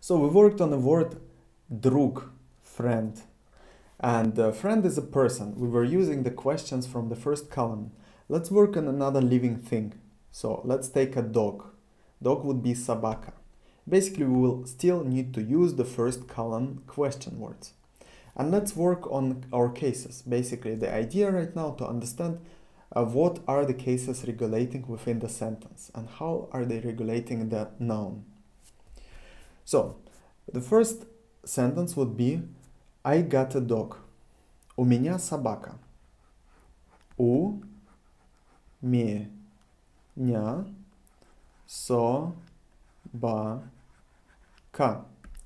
So we worked on the word drug, friend. And uh, friend is a person. We were using the questions from the first column. Let's work on another living thing. So let's take a dog. Dog would be sabaka. Basically, we will still need to use the first column question words. And let's work on our cases. Basically, the idea right now to understand uh, what are the cases regulating within the sentence and how are they regulating the noun. So, the first sentence would be I got a dog. У меня собака. У меня собака.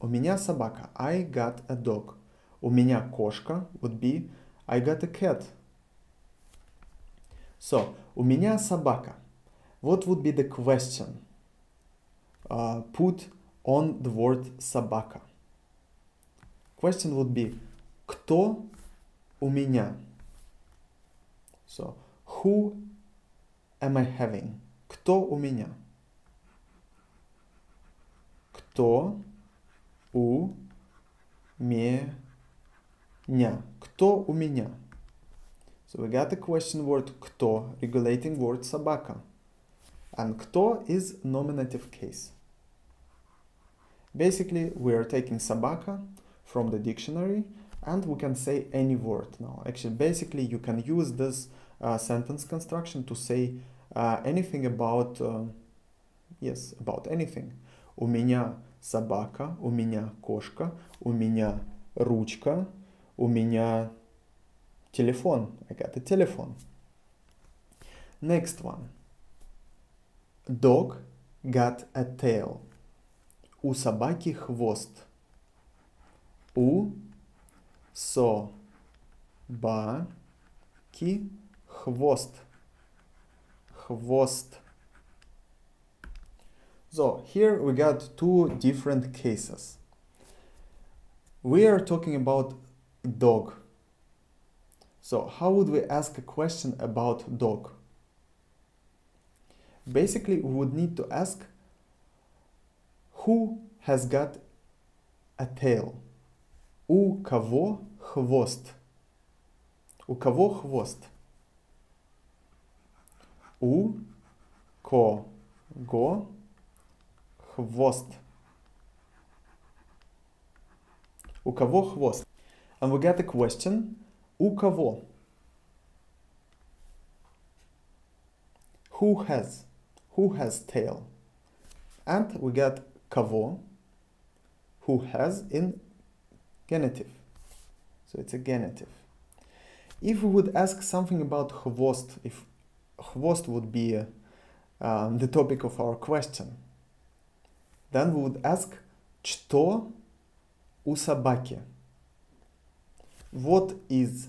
У меня собака. I got a dog. У меня кошка would be I got a cat. So, у меня собака. What would be the question? Uh, put on the word собака. Question would be кто у меня? So, who am I having? Кто у меня? Кто у меня? Кто у меня? So we got the question word кто, regulating word собака. And кто is nominative case. Basically, we are taking собака from the dictionary and we can say any word now. Actually, basically, you can use this uh, sentence construction to say uh, anything about, uh, yes, about anything. У меня собака, у меня кошка, у меня ручка, у меня телефон. I got a telephone. Next one. Dog got a tail. У собаки хвост. У собаки хвост. Хвост. So here we got two different cases. We are talking about dog. So how would we ask a question about dog? Basically, we would need to ask who has got a tail? У кого хвост? У кого хвост? У кого хвост? У кого хвост? And we get a question. У кого? Who has? Who has tail? And we get кого, who has in genitive. So it's a genitive. If we would ask something about хвост, if хвост would be uh, um, the topic of our question, then we would ask что у собаки? What is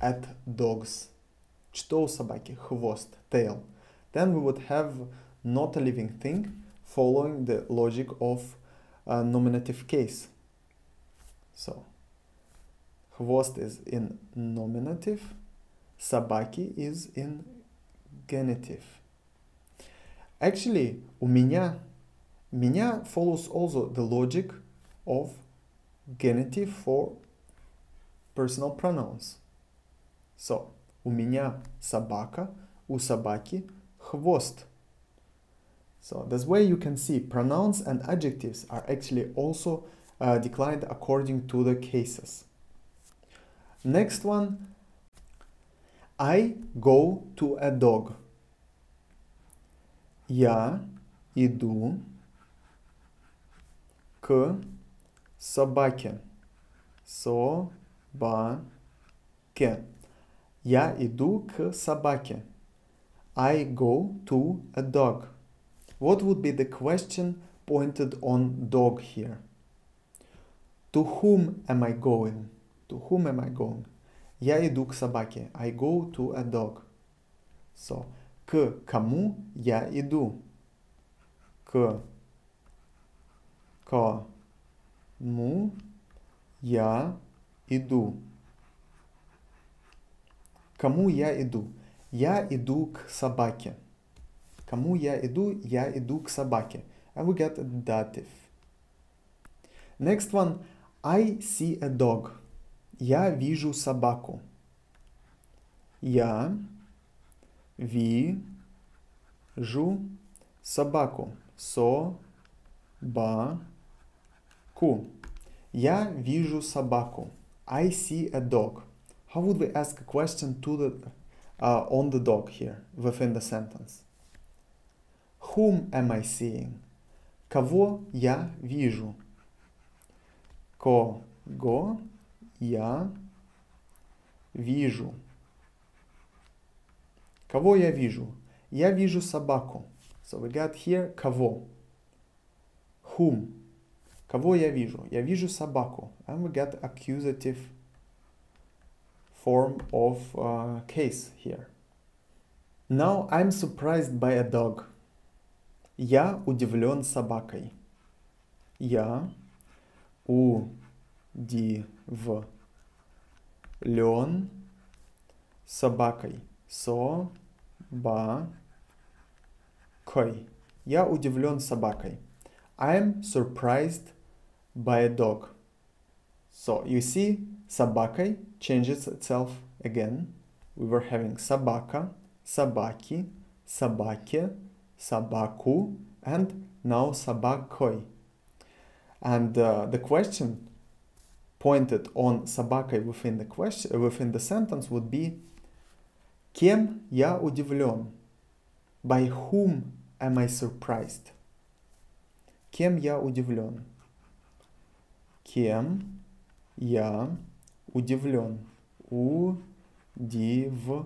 at dogs? Что у собаки? Хвост, tail. Then we would have not a living thing following the logic of a nominative case. So, хвост is in nominative, собаки is in genitive. Actually, у меня, меня follows also the logic of genitive for personal pronouns. So, у меня собака, у собаки хвост. So this way you can see pronouns and adjectives are actually also uh, declined according to the cases. Next one, I go to a dog. Я иду к собаке. Собаке. Я иду к собаке. I go to a dog. What would be the question pointed on dog here? To whom am I going? To whom am I going? Я иду к собаке. I go to a dog. So, к кому я иду? К кому я иду? Кому я иду? Я иду к собаке. Кому я иду? Я иду к собаке. And we get a dative. Next one, I see a dog. Я вижу собаку. Я вижу собаку. Собаку. Я вижу собаку. I see a dog. How would we ask a question to the uh, on the dog here within the sentence? Whom am I seeing? Кого я вижу? Кого я вижу? Кого я вижу? Я вижу собаку. So we got here кого. Whom. Кого я вижу? Я вижу собаку. And we get accusative form of uh, case here. Now I'm surprised by a dog. Я удивлен собакой. Я удивлен собакой. Собакой. Я удивлен собакой. I'm surprised by a dog. So you see, собакой changes itself again. We were having собака, собаки, собаке, собаку, and now собакой. And uh, the question pointed on собакой within the question within the sentence would be Кем я удивлен? By whom am I surprised? Кем я удивлен? Кем я удивлен? Удивлен.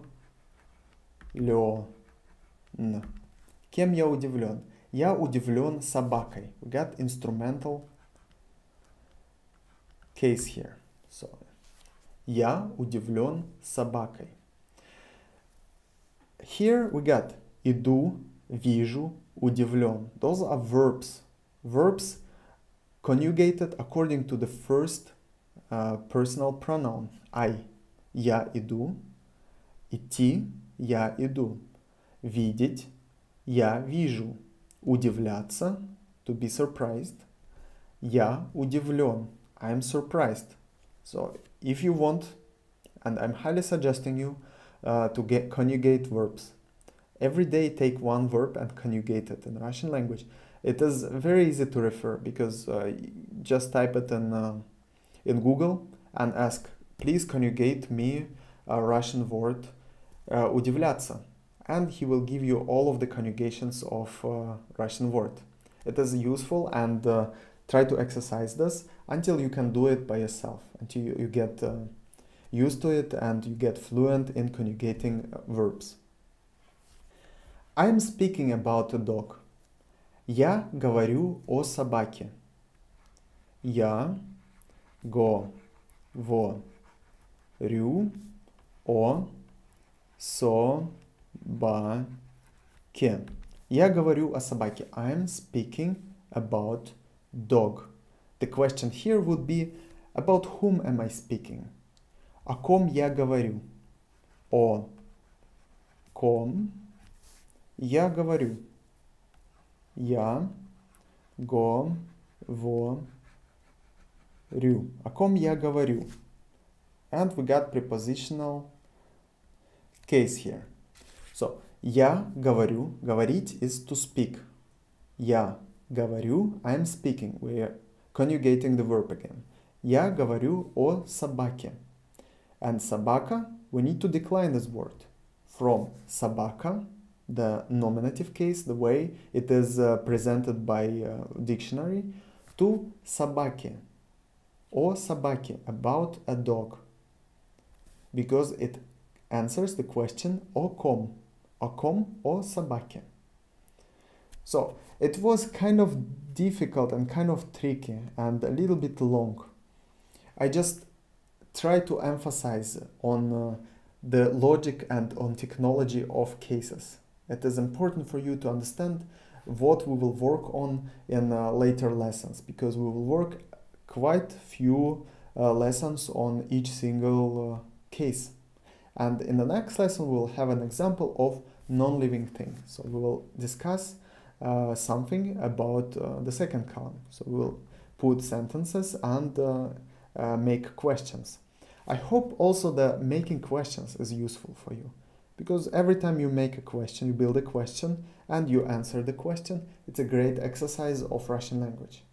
Кем я удивлен? Я удивлен собакой. We got instrumental case here. So, я удивлен собакой. Here we got иду, вижу, удивлен. Those are verbs. Verbs conjugated according to the first uh, personal pronoun I. Я иду. Идти. Я иду. Видеть. Я вижу. Удивляться. To be surprised. Я удивлен. I am surprised. So if you want, and I'm highly suggesting you uh, to get conjugate verbs. Every day take one verb and conjugate it in Russian language. It is very easy to refer because uh, just type it in, uh, in Google and ask, please conjugate me a Russian word uh, удивляться. And he will give you all of the conjugations of uh, Russian word. It is useful and uh, try to exercise this until you can do it by yourself, until you, you get uh, used to it and you get fluent in conjugating verbs. I'm speaking about a dog. Я говорю о собаке. Я говорю о собаке. Я говорю о собаке. I'm speaking about dog. The question here would be about whom am I speaking? О ком я говорю? О ком я говорю? Я говорю. О ком я говорю? And we got prepositional case here. So, я говорю, говорить is to speak. Я говорю, I'm speaking. We are conjugating the verb again. Я говорю о собаке. And собака, we need to decline this word. From собака, the nominative case, the way it is uh, presented by uh, dictionary, to собаке. О собаке, about a dog. Because it answers the question о ком. akom or sabake. So it was kind of difficult and kind of tricky and a little bit long. I just try to emphasize on uh, the logic and on technology of cases. It is important for you to understand what we will work on in uh, later lessons because we will work quite few uh, lessons on each single uh, case. And in the next lesson, we will have an example of non-living thing. So we will discuss uh, something about uh, the second column. So we will put sentences and uh, uh, make questions. I hope also that making questions is useful for you because every time you make a question, you build a question and you answer the question. It's a great exercise of Russian language.